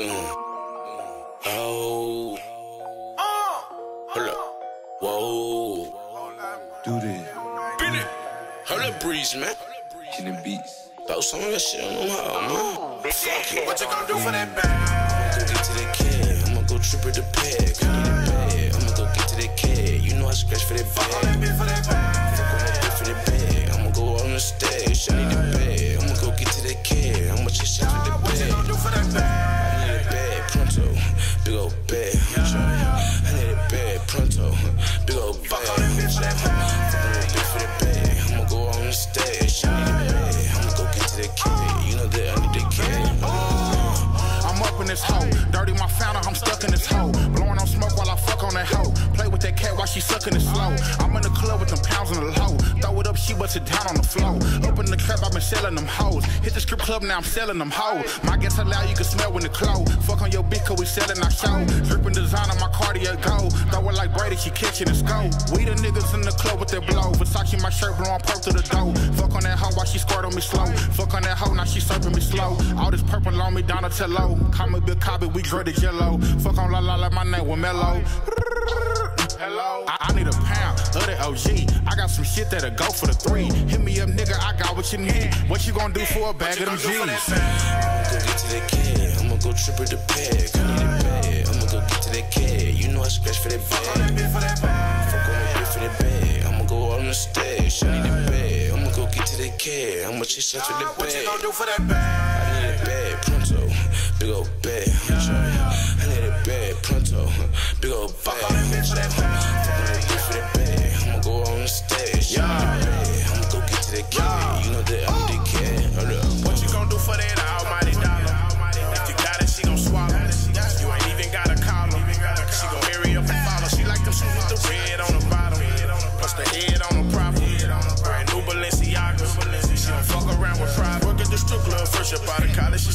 Uh, oh. Hold up. Whoa. Do this. Beat it. Hold up, Breeze, man. Killing beats. Throw some of that shit on them hoe, man. Fuck it. What you gonna do for that bag? Go get to that kid. I'ma go trip at the peg. I need a bag. I'ma go get to that kid. You know I scratch for that bag. This hoe. Dirty my founder, I'm stuck in this hoe. Blowing on smoke while I fuck on that hoe. Play with that cat while she sucking it slow. I'm in the club with them pounds on the low. Throw it up, she bust it down on the floor. Up in the trap, I've been selling them hoes. Hit the strip club, now I'm selling them hoes. My guess loud, you can smell when the clothes. Fuck on your bitch, cause we selling our show. Dripping design on my Cartier gold. Throw it like Brady, she catching the scope. We the niggas in the club with that blow. Versace my shirt, blowing purple to the dough. Fuck on that she squirt on me slow. Fuck on that hoe, now she serving me slow. All this purple on me, Donatello. Call me Bill Cosby, we graded yellow. Fuck on La La, like my name was Mellow. Hello. I, I need a pound of that OG. I got some shit that'll go for the three. Hit me up, nigga. I got what you need. What you gonna do for a bag of them What you gonna do for G's? I'ma go get to that kid. I'ma go trip at the peg. I need a bag. I'ma go get to that kid. You know I scratch for that Fuck all that bag. bitch for that bag. Fuck on that bitch for that bag. I'ma go on the stage. I need a bag. Get to that kid. I'ma chase out to the What you gonna bag. do for that I need a bag pronto, big old bag. I need a bag pronto, big old bag. Fuck all that bitch for that bag.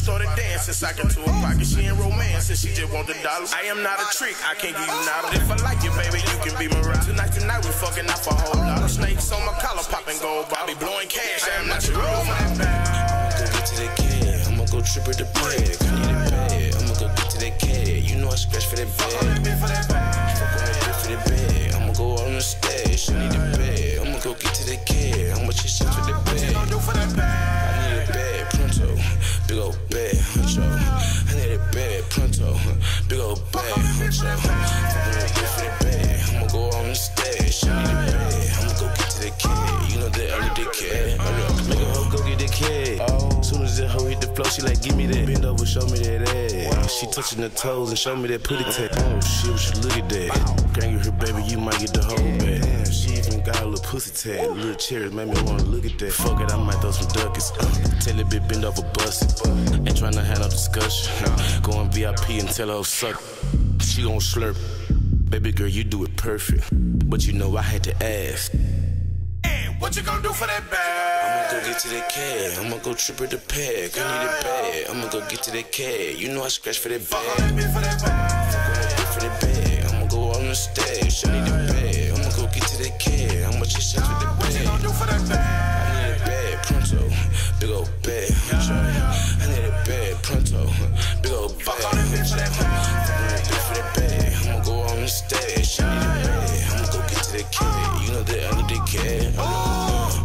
Started dancing, socking to her pocket. She in romance and she just want the dollars. I am not a trick, I can't give you nada. If I like you, baby, you can be Mariah. Tonight, tonight we fucking for a whole lot of snakes on my collar, popping gold. I be blowing cash. I am not your role. I'ma go get to that kid. I'ma go trip at the bag. I need a bag. I'ma go get to that kid. You know I scratch for that all bag. Fuck on that bitch for that bag. I'ma go on the stage. I need a bag. I'ma go get to that kid. I'ma chase out to the What you bag. do for that bag? Old bag, that hoe hit the floor, she like, give me that. Bend over, show me that ass. She touching her toes and show me that putty tag. Oh shit, what you look at that? Gang you here, baby, you might get the whole bag. Damn, she even got a little pussy tag. Little cherries made me wanna look at that. Fuck it, I might throw some ducats. Uh, tell it bitch bend over, bust it. Ain't tryna have no discussion. Going VIP and tell her suck. She gon' slurp. Baby girl, you do it perfect. But you know I had to ask. What you gonna do for that bag? I'ma go get to that cab. I'ma go trip with the peg. I need a bag. I'ma go get to that cab. You know I scratch for that bag. Fuck for that bag. Go for that bag. I'ma go on the stage. I need a bag. I'ma go get to that cab. I'ma just shut with the bag. What you gonna do for that bag? I need a bag. Pronto. Big old bag. I need a bag. Pronto. Big old bag. Fuck on that bitch for that bag. I'ma go on the stage. I need a bag. I'ma go get to that cab the other dickhead. Oh.